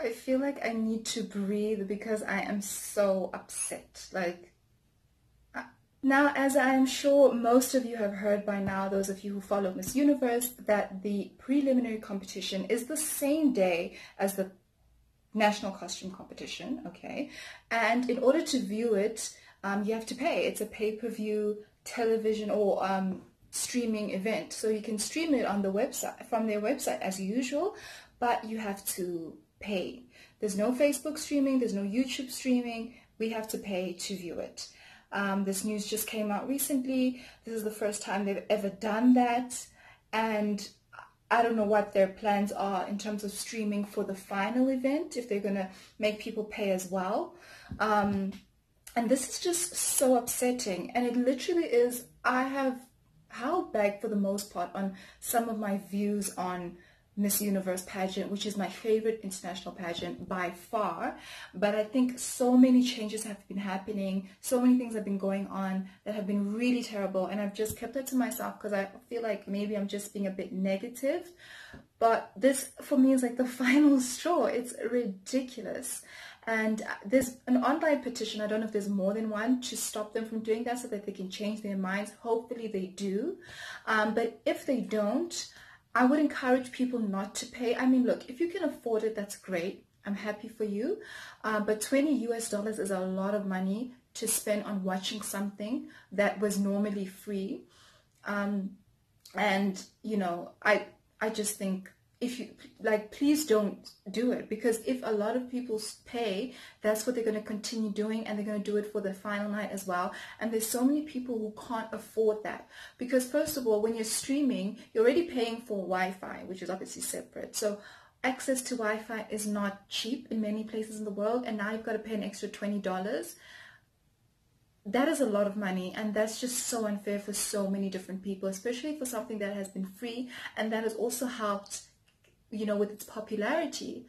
I feel like I need to breathe because I am so upset. Like, now, as I am sure most of you have heard by now, those of you who follow Miss Universe, that the preliminary competition is the same day as the national costume competition, okay? And in order to view it, um, you have to pay. It's a pay-per-view television or um, streaming event. So you can stream it on the website, from their website as usual, but you have to pay. There's no Facebook streaming, there's no YouTube streaming. We have to pay to view it. Um, this news just came out recently. This is the first time they've ever done that. And I don't know what their plans are in terms of streaming for the final event, if they're going to make people pay as well. Um, and this is just so upsetting. And it literally is, I have held back for the most part on some of my views on Miss Universe pageant, which is my favorite international pageant by far. But I think so many changes have been happening. So many things have been going on that have been really terrible. And I've just kept it to myself because I feel like maybe I'm just being a bit negative. But this for me is like the final straw. It's ridiculous. And there's an online petition, I don't know if there's more than one, to stop them from doing that so that they can change their minds. Hopefully they do. Um, but if they don't, I would encourage people not to pay. I mean, look, if you can afford it, that's great. I'm happy for you. Uh, but 20 US dollars is a lot of money to spend on watching something that was normally free. Um, and, you know, I, I just think if you like please don't do it. Because if a lot of people pay that's what they're going to continue doing and they're going to do it for the final night as well. And there's so many people who can't afford that. Because first of all when you're streaming you're already paying for wi-fi which is obviously separate. So access to wi-fi is not cheap in many places in the world and now you've got to pay an extra $20 that is a lot of money and that's just so unfair for so many different people especially for something that has been free and that has also helped you know, with its popularity.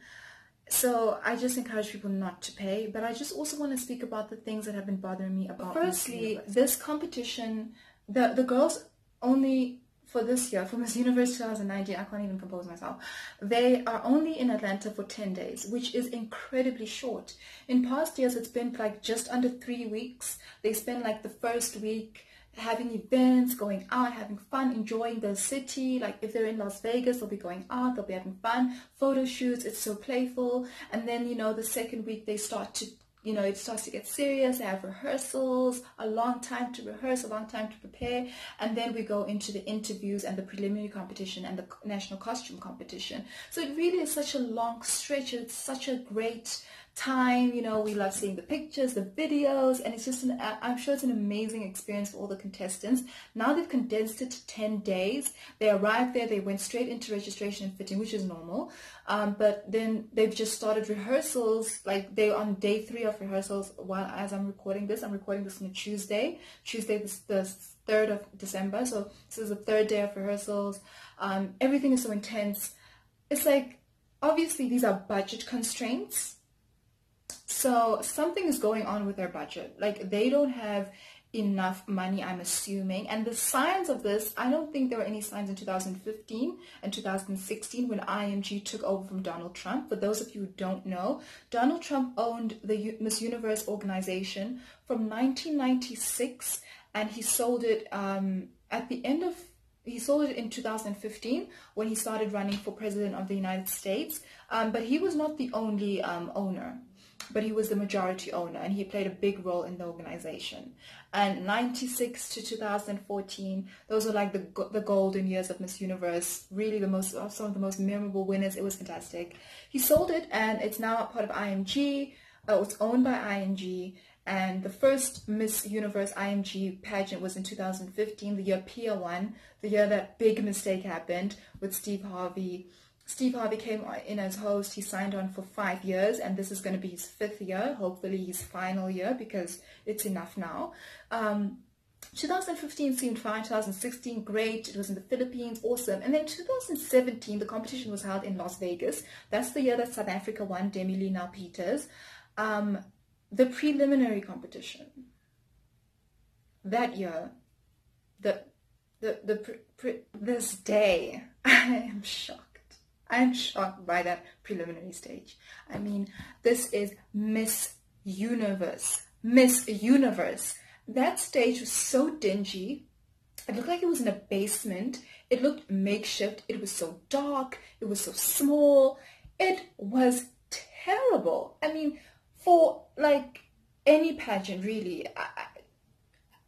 So I just encourage people not to pay, but I just also want to speak about the things that have been bothering me about. Firstly, this competition, the the girls only for this year, for Miss Universe 2019, I can't even compose myself. They are only in Atlanta for 10 days, which is incredibly short. In past years, it's been like just under three weeks. They spend like the first week having events, going out, having fun, enjoying the city. Like if they're in Las Vegas, they'll be going out, they'll be having fun, photo shoots, it's so playful. And then, you know, the second week they start to, you know, it starts to get serious. They have rehearsals, a long time to rehearse, a long time to prepare. And then we go into the interviews and the preliminary competition and the national costume competition. So it really is such a long stretch. It's such a great time. You know, we love seeing the pictures, the videos, and it's just an, I'm sure it's an amazing experience for all the contestants. Now they've condensed it to 10 days. They arrived there, they went straight into registration and fitting, which is normal. Um, but then they've just started rehearsals, like they're on day three of rehearsals while as I'm recording this. I'm recording this on a Tuesday, Tuesday the, the 3rd of December. So this is the third day of rehearsals. Um, everything is so intense. It's like, obviously these are budget constraints so something is going on with their budget. Like they don't have enough money, I'm assuming. And the signs of this, I don't think there were any signs in 2015 and 2016 when IMG took over from Donald Trump. For those of you who don't know, Donald Trump owned the Miss Universe organization from 1996 and he sold it um, at the end of he sold it in 2015 when he started running for president of the United States. Um, but he was not the only um, owner but he was the majority owner and he played a big role in the organization. And 96 to 2014, those were like the the golden years of Miss Universe. Really, the most some of the most memorable winners. It was fantastic. He sold it, and it's now part of IMG. Uh, it's owned by IMG. And the first Miss Universe IMG pageant was in 2015, the year Pia won, the year that big mistake happened with Steve Harvey Steve Harvey came in as host. He signed on for five years, and this is going to be his fifth year, hopefully his final year, because it's enough now. Um, 2015 seemed fine, 2016 great, it was in the Philippines, awesome. And then 2017, the competition was held in Las Vegas. That's the year that South Africa won Demi-Leigh Nel-Peters. Um, the preliminary competition, that year, the, the, the, this day, I am shocked. I'm shocked by that preliminary stage. I mean, this is Miss Universe. Miss Universe. That stage was so dingy. It looked like it was in a basement. It looked makeshift. It was so dark. It was so small. It was terrible. I mean, for like any pageant, really, I,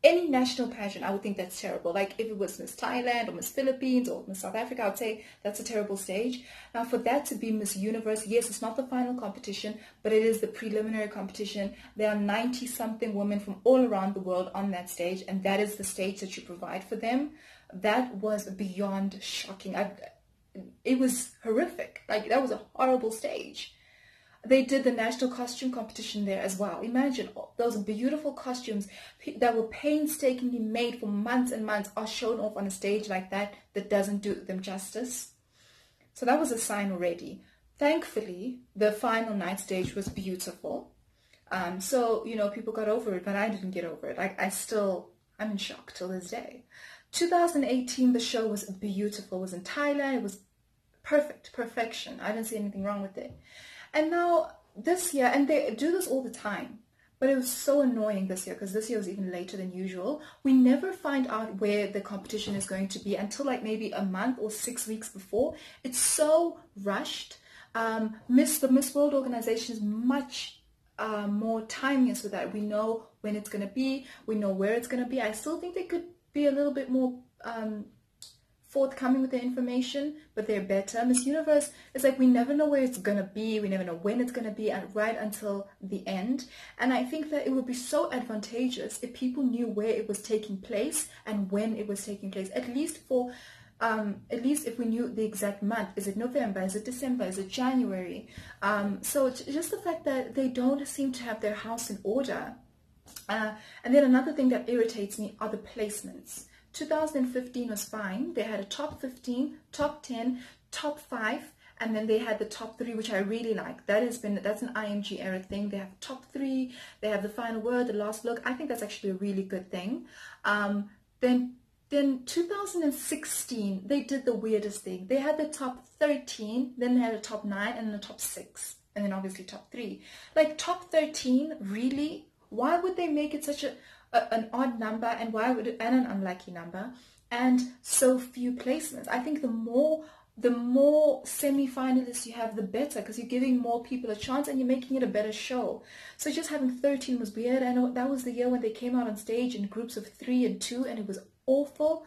any national pageant, I would think that's terrible. Like if it was Miss Thailand or Miss Philippines or Miss South Africa, I would say that's a terrible stage. Now for that to be Miss Universe, yes, it's not the final competition, but it is the preliminary competition. There are 90 something women from all around the world on that stage and that is the stage that you provide for them. That was beyond shocking. I, it was horrific. Like that was a horrible stage they did the national costume competition there as well. Imagine those beautiful costumes that were painstakingly made for months and months are shown off on a stage like that that doesn't do them justice. So that was a sign already. Thankfully, the final night stage was beautiful. Um, so, you know, people got over it, but I didn't get over it. I, I still, I'm in shock till this day. 2018, the show was beautiful. It was in Thailand. It was perfect, perfection. I didn't see anything wrong with it. And now this year, and they do this all the time, but it was so annoying this year because this year was even later than usual. We never find out where the competition is going to be until like maybe a month or six weeks before. It's so rushed. Um, Miss the Miss World organization is much uh, more timeliness with that. We know when it's going to be. We know where it's going to be. I still think they could be a little bit more um, forthcoming with the information, but they're better. Miss Universe is like we never know where it's gonna be, we never know when it's gonna be, and right until the end. And I think that it would be so advantageous if people knew where it was taking place and when it was taking place, at least for um, at least if we knew the exact month, is it November, is it December, is it January? Um, so just the fact that they don't seem to have their house in order. Uh, and then another thing that irritates me are the placements. 2015 was fine. They had a top 15, top 10, top 5, and then they had the top 3, which I really like. That has been, that's an IMG era thing. They have top 3, they have the final word, the last look. I think that's actually a really good thing. Um, then then 2016, they did the weirdest thing. They had the top 13, then they had a top 9, and then a top 6, and then obviously top 3. Like top 13, really? Why would they make it such a a, an odd number and why would it, and an unlucky number and so few placements. I think the more the more semi-finalists you have, the better because you're giving more people a chance and you're making it a better show. So just having 13 was weird. I know that was the year when they came out on stage in groups of three and two and it was awful.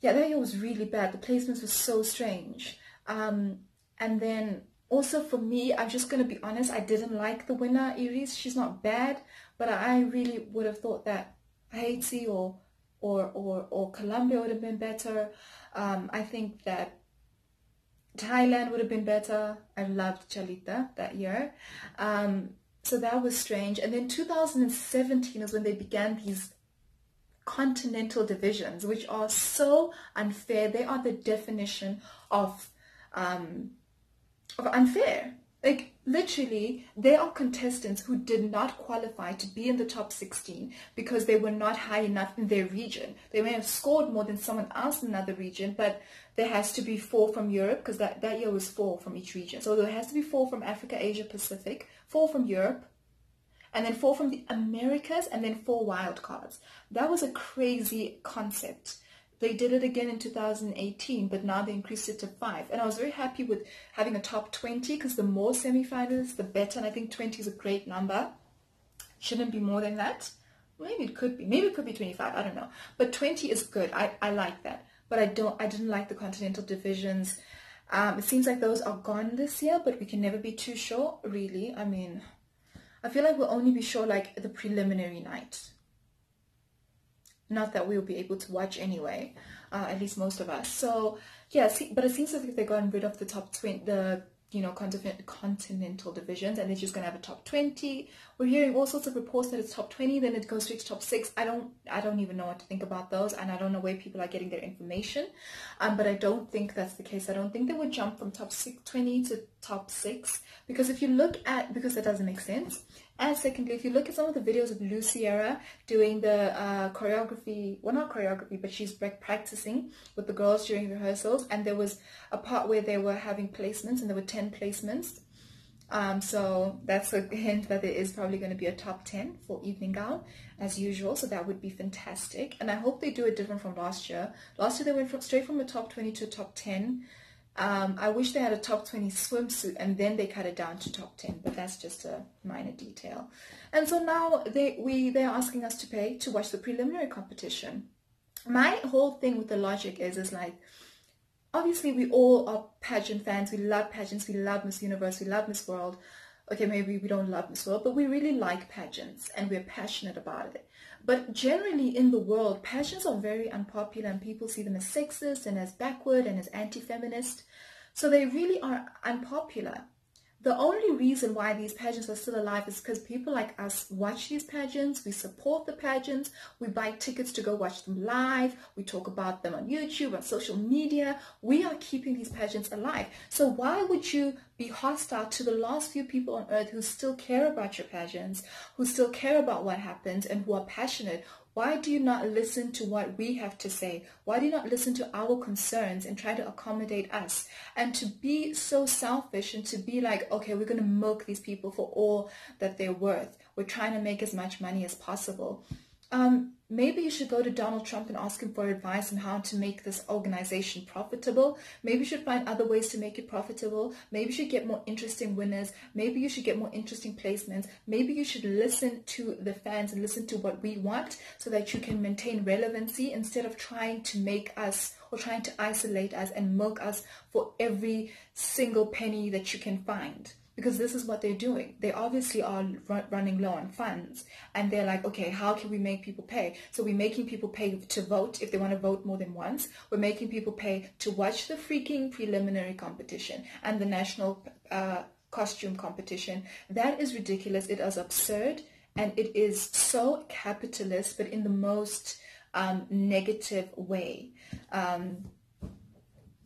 Yeah, that year was really bad. The placements were so strange. Um, and then also for me, I'm just going to be honest, I didn't like the winner, Iris. She's not bad, but I really would have thought that Haiti or or or, or Colombia would have been better. Um, I think that Thailand would have been better. I loved Chalita that year. Um, so that was strange. And then 2017 is when they began these continental divisions, which are so unfair. They are the definition of um, of unfair. Like literally, there are contestants who did not qualify to be in the top 16 because they were not high enough in their region. They may have scored more than someone else in another region, but there has to be four from Europe because that, that year was four from each region. So there has to be four from Africa, Asia, Pacific, four from Europe, and then four from the Americas, and then four wild cards. That was a crazy concept. They did it again in 2018, but now they increased it to five. And I was very happy with having a top 20 because the more semifinals, the better. And I think 20 is a great number. Shouldn't be more than that. Maybe it could be. Maybe it could be 25. I don't know. But 20 is good. I, I like that. But I don't. I didn't like the continental divisions. Um, it seems like those are gone this year, but we can never be too sure, really. I mean, I feel like we'll only be sure like the preliminary night not that we'll be able to watch anyway, uh, at least most of us. So yeah, see, but it seems like they've gotten rid of the top 20, the you know continent, continental divisions, and they're just gonna have a top 20. We're hearing all sorts of reports that it's top 20, then it goes straight to top six. I don't, I don't even know what to think about those, and I don't know where people are getting their information. Um, but I don't think that's the case. I don't think they would jump from top six, 20 to top six because if you look at because that doesn't make sense And secondly, if you look at some of the videos of Lu Sierra doing the uh, choreography, well not choreography, but she's practicing with the girls during rehearsals and there was a part where they were having placements and there were 10 placements. Um, so that's a hint that there is probably going to be a top 10 for evening gown as usual. So that would be fantastic. And I hope they do it different from last year. Last year they went from, straight from a top 20 to a top 10. Um, I wish they had a top 20 swimsuit and then they cut it down to top 10, but that's just a minor detail. And so now they we they're asking us to pay to watch the preliminary competition. My whole thing with the logic is is like obviously we all are pageant fans. We love pageants. We love Miss Universe. We love Miss World. Okay, maybe we don't love Miss World, but we really like pageants and we're passionate about it. But generally in the world, passions are very unpopular and people see them as sexist and as backward and as anti-feminist. So they really are unpopular. The only reason why these pageants are still alive is because people like us watch these pageants, we support the pageants, we buy tickets to go watch them live, we talk about them on YouTube, on social media. We are keeping these pageants alive. So why would you be hostile to the last few people on earth who still care about your pageants, who still care about what happens and who are passionate? Why do you not listen to what we have to say? Why do you not listen to our concerns and try to accommodate us? And to be so selfish and to be like, okay, we're going to milk these people for all that they're worth. We're trying to make as much money as possible um, maybe you should go to Donald Trump and ask him for advice on how to make this organization profitable. Maybe you should find other ways to make it profitable. Maybe you should get more interesting winners. Maybe you should get more interesting placements. Maybe you should listen to the fans and listen to what we want so that you can maintain relevancy instead of trying to make us or trying to isolate us and milk us for every single penny that you can find because this is what they're doing. They obviously are running low on funds and they're like, okay, how can we make people pay? So we're making people pay to vote if they want to vote more than once. We're making people pay to watch the freaking preliminary competition and the national uh, costume competition. That is ridiculous. It is absurd and it is so capitalist, but in the most um, negative way. Um,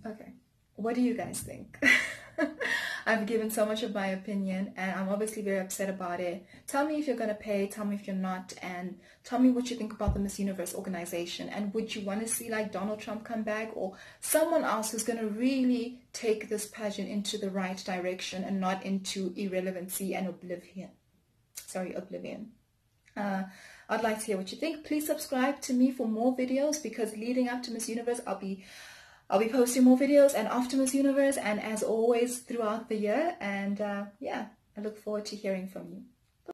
okay, what do you guys think? I've given so much of my opinion and I'm obviously very upset about it. Tell me if you're going to pay, tell me if you're not, and tell me what you think about the Miss Universe organization. And would you want to see like Donald Trump come back or someone else who's going to really take this pageant into the right direction and not into irrelevancy and oblivion? Sorry, oblivion. Uh, I'd like to hear what you think. Please subscribe to me for more videos because leading up to Miss Universe, I'll be I'll be posting more videos and Optimus Universe and as always throughout the year. And uh, yeah, I look forward to hearing from you.